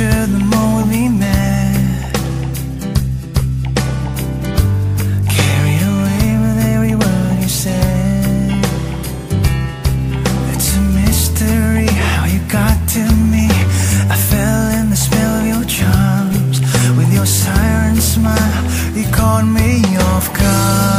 picture the more we met. Carried away with every word you said. It's a mystery how you got to me. I fell in the spell of your charms. With your siren smile, you caught me off guard.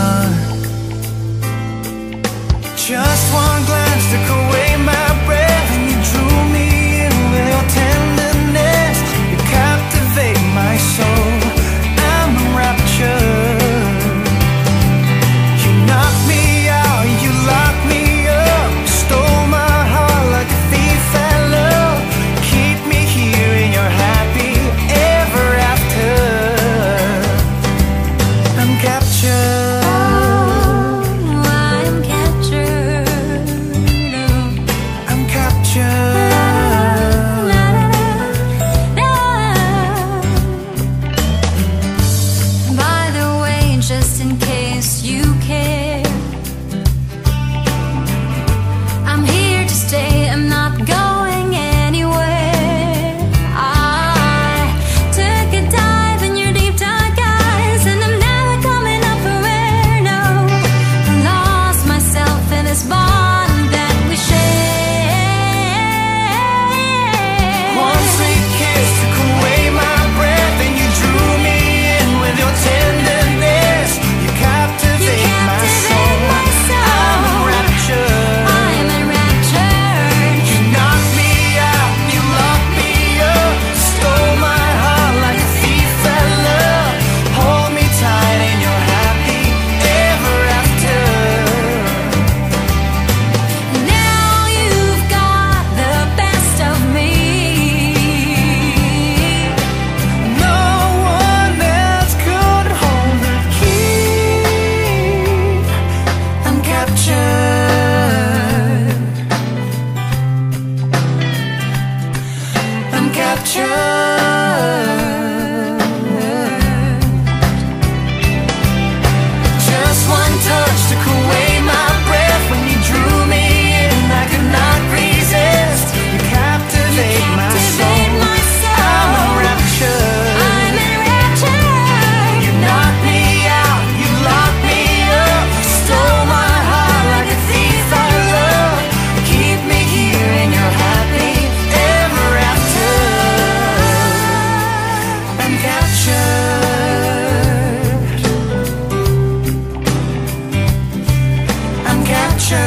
I'm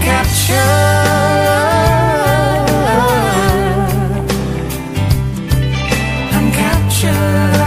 captured. I'm captured.